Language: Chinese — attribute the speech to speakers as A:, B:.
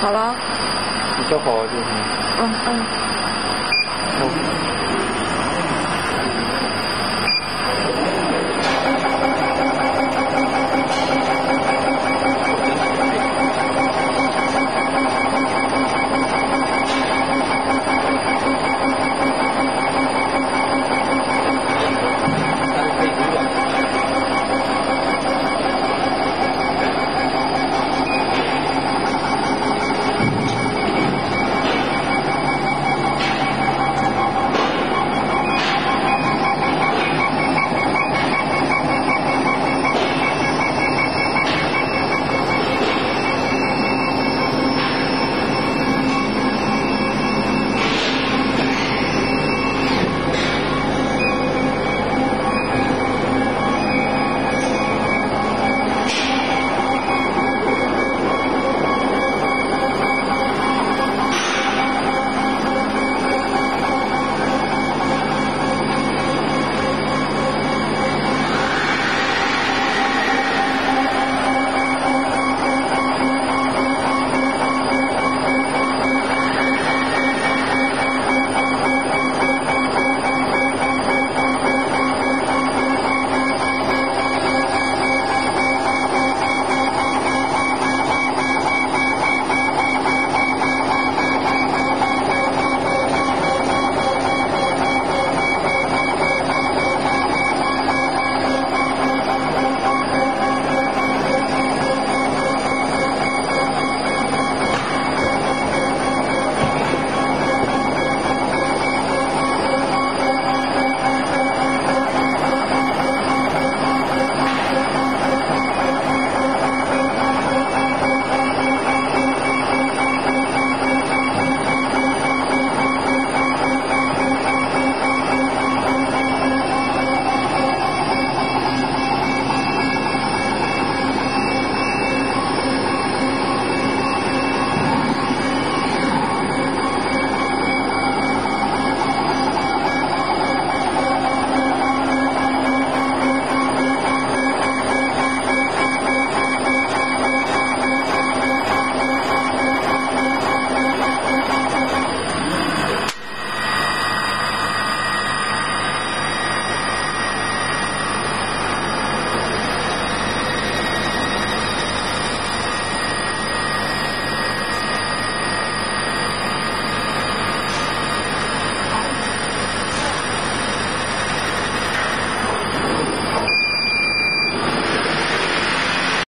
A: 好了，
B: 你叫好啊，就是。
A: 嗯嗯。好。